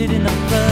feel it in the blood